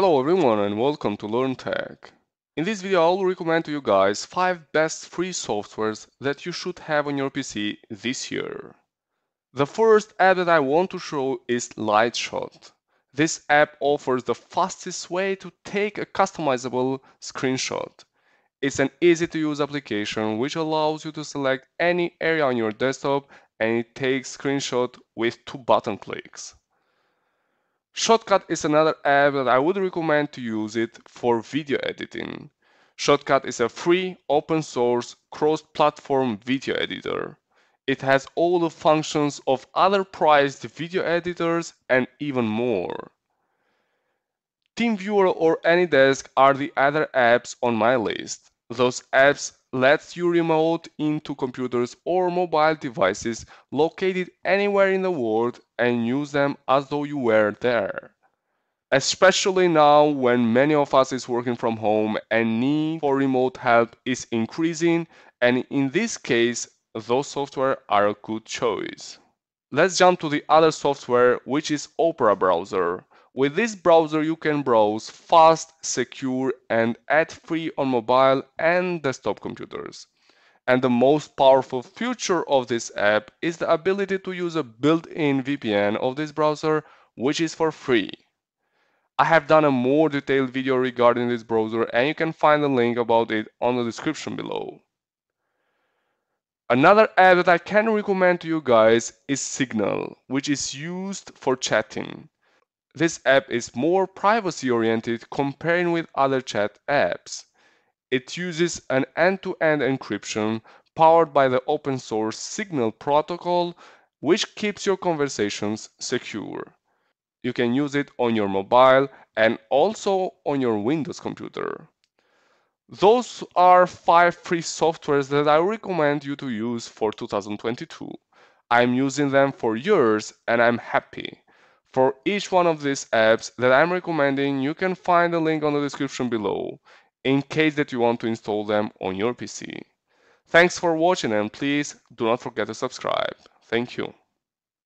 Hello everyone and welcome to Learn Tech. In this video I will recommend to you guys 5 best free softwares that you should have on your PC this year. The first app that I want to show is Lightshot. This app offers the fastest way to take a customizable screenshot. It's an easy to use application which allows you to select any area on your desktop and it takes screenshot with two button clicks. Shotcut is another app that I would recommend to use it for video editing. Shotcut is a free, open source, cross-platform video editor. It has all the functions of other priced video editors and even more. TeamViewer or AnyDesk are the other apps on my list. Those apps lets you remote into computers or mobile devices located anywhere in the world and use them as though you were there. Especially now when many of us is working from home and need for remote help is increasing and in this case those software are a good choice. Let's jump to the other software which is Opera browser. With this browser you can browse fast, secure and ad-free on mobile and desktop computers. And the most powerful feature of this app is the ability to use a built-in VPN of this browser which is for free. I have done a more detailed video regarding this browser and you can find the link about it on the description below. Another app that I can recommend to you guys is Signal, which is used for chatting. This app is more privacy oriented comparing with other chat apps. It uses an end-to-end encryption powered by the open source Signal protocol, which keeps your conversations secure. You can use it on your mobile and also on your Windows computer. Those are five free softwares that I recommend you to use for 2022. I'm using them for years and I'm happy. For each one of these apps that I'm recommending, you can find the link on the description below in case that you want to install them on your PC. Thanks for watching and please do not forget to subscribe. Thank you.